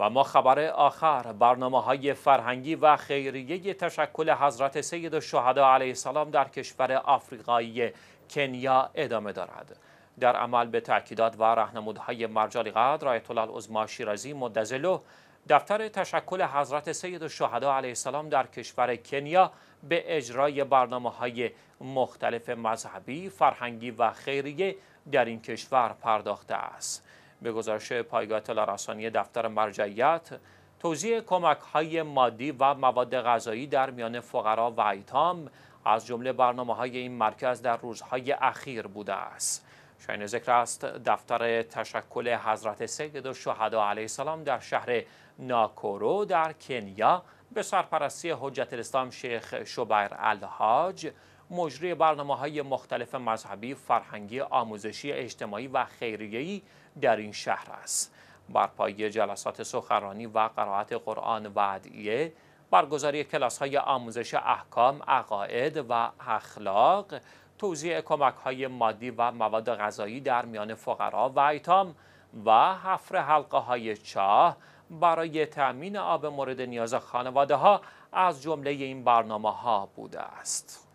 و ما خبر آخر برنامه های فرهنگی و خیریه تشکل حضرت سید الشهدا علیه السلام در کشور آفریقایی کنیا ادامه دارد در عمل به تاکیدات و راهنمودهای مرجع قدر آیت الله العظما شیرازی مدزلو دفتر تشکل حضرت سید الشهدا علیه السلام در کشور کنیا به اجرای برنامه های مختلف مذهبی، فرهنگی و خیریه در این کشور پرداخته است. به گزارش پایگاه اطلاع رسانی دفتر مرجعیت توزیع کمک های مادی و مواد غذایی در میان فقرا و ایتام از جمله برنامه های این مرکز در روزهای اخیر بوده است. شاین ذکر است دفتر تشکل حضرت سید و علیه السلام در شهر ناکورو در کنیا به سرپرستی حجت الاسلام شیخ شبیر الحاج مجری برنامه های مختلف مذهبی، فرهنگی، آموزشی، اجتماعی و خیریه‌ای در این شهر است. بر پایه جلسات سخنرانی و قرائت قرآن و ادعیه برگزاری کلاس های آموزش احکام، عقاید و اخلاق، توزیع کمک های مادی و مواد غذایی در میان فقرا و ایتام و حفر حلقه های چاه برای تأمین آب مورد نیاز خانواده ها از جمله این برنامه ها بوده است.